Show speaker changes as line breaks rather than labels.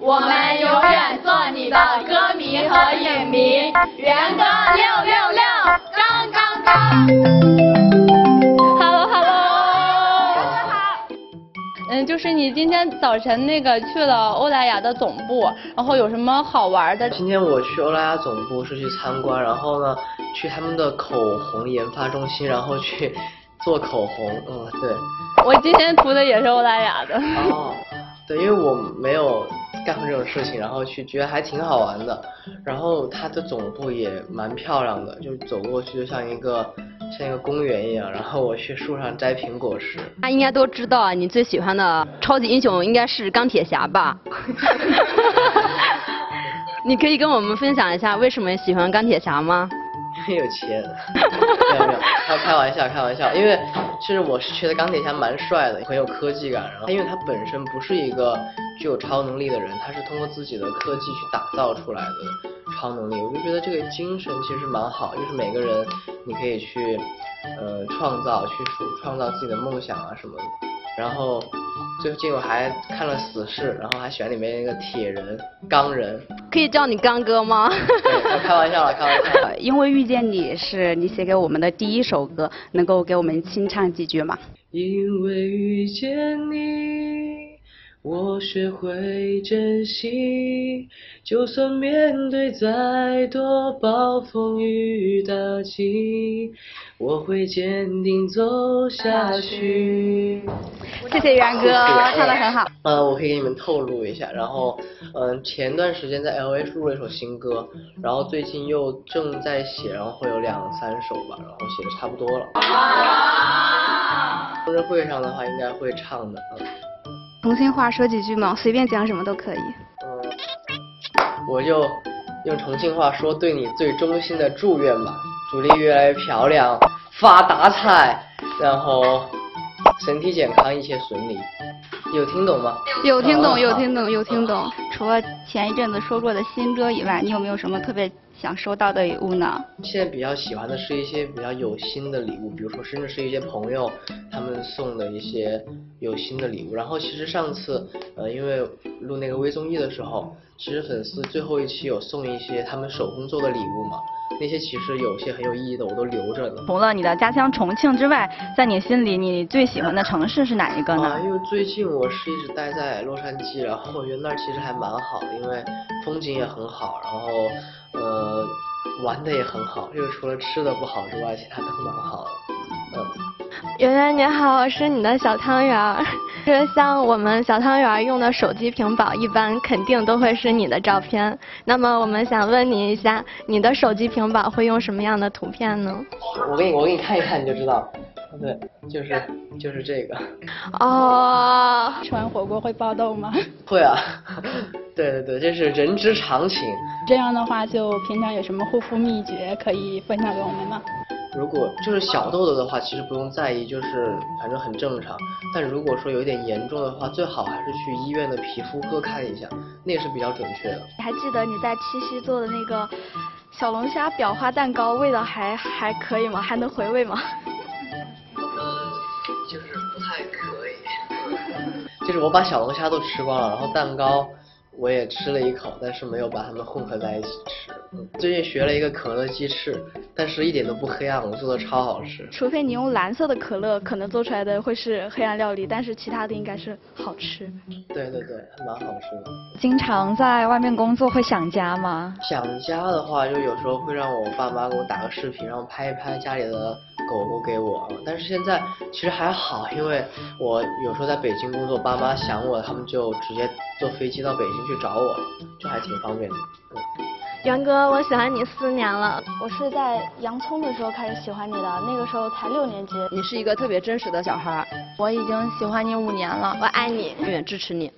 我们永远做你的歌迷和影迷。元哥六六六，刚刚刚。
Hello Hello，嗯，就是你今天早晨那个去了欧莱雅的总部，然后有什么好玩的？
今天我去欧莱雅总部是去参观，然后呢，去他们的口红研发中心，然后去做口红。嗯，对。
我今天涂的也是欧莱雅的。
哦，对，因为我没有干过这种事情，然后去觉得还挺好玩的。然后它的总部也蛮漂亮的，就走过去就像一个像一个公园一样。然后我去树上摘苹果时，
大家应该都知道你最喜欢的超级英雄应该是钢铁侠吧？你可以跟我们分享一下为什么喜欢钢铁侠吗？
很有钱，没有没有，开开玩笑开玩笑，因为其实我是觉得钢铁侠蛮帅的，很有科技感，然后因为他本身不是一个具有超能力的人，他是通过自己的科技去打造出来的超能力，我就觉得这个精神其实蛮好，就是每个人你可以去呃创造，去创创造自己的梦想啊什么的，然后最近我还看了死侍，然后还选里面那个铁人钢人，
可以叫你刚哥吗？
对，开玩笑了，开玩笑了。
因为遇见你是你写给我们的第一首歌，能够给我们清唱几句吗？
因为遇见你，我学会珍惜，就算面对再多暴风雨打击，我会坚定走下去。
谢谢元哥，唱的很好。
呃，我可以给你们透露一下，然后，嗯、前段时间在 L A 录了一首新歌，然后最近又正在写，然后会有两三首吧，然后写的差不多了。生日会上的话，应该会唱的。嗯
重庆话说几句嘛，随便讲什么都可以。
嗯，我就用重庆话说对你最衷心的祝愿吧，祝你越来越漂亮，发大财，然后身体健康，一切顺利。有听懂吗？
有听懂，
啊
有听懂，有听懂。除了前一阵子说过的新歌以外，你有没有什么特别想收到的礼物呢？
现在比较喜欢的是一些比较有心的礼物，比如说甚至是一些朋友他们送的一些有心的礼物。然后其实上次呃，因为录那个微综艺的时候，其实粉丝最后一期有送一些他们手工做的礼物嘛，那些其实有些很有意义的，我都留着呢。
除了你的家乡重庆之外，在你心里你最喜欢的城市是哪一个呢？
啊，因为最近我是一直待在洛杉矶，然后我觉得那儿其实还蛮好的，因为风景也很好，然后呃玩的也很好，就是除了吃的不好之外，其他都蛮好的。嗯。
圆圆你好，我是你的小汤圆儿。就是像我们小汤圆儿用的手机屏保，一般肯定都会是你的照片。那么我们想问你一下，你的手机屏保会用什么样的图片呢？
我给你，我给你看一看你就知道，对，就是就是这个，
哦，
吃完火锅会爆痘吗？
会啊，对对对，这是人之常情。
这样的话，就平常有什么护肤秘诀可以分享给我们吗？
如果就是小痘痘的话，其实不用在意，就是反正很正常。但如果说有一点严重的话，最好还是去医院的皮肤科看一下，那个是比较准确的。
还记得你在七夕做的那个小龙虾裱花蛋糕，味道还还可以吗？还能回味吗？
就是不太可以。就是我把小龙虾都吃光了，然后蛋糕我也吃了一口，但是没有把它们混合在一起吃。嗯最近学了一个可乐鸡翅，但是一点都不黑暗，我做的超好吃。
除非你用蓝色的可乐，可能做出来的会是黑暗料理，但是其他的应该是好吃。
对对对，还蛮好吃的。
经常在外面工作会想家吗？
想家的话，就有时候会让我爸妈给我打个视频，然后拍一拍家里的狗狗给我。但是现在其实还好，因为我有时候在北京工作，爸妈想我，他们就直接坐飞机到北京去找我，就还挺方便的。嗯。
元哥，我喜欢你四年了。
我是在洋葱的时候开始喜欢你的，那个时候才六年级。
你是一个特别真实的小孩，
我已经喜欢你五年了，
我爱你。
永远支持你。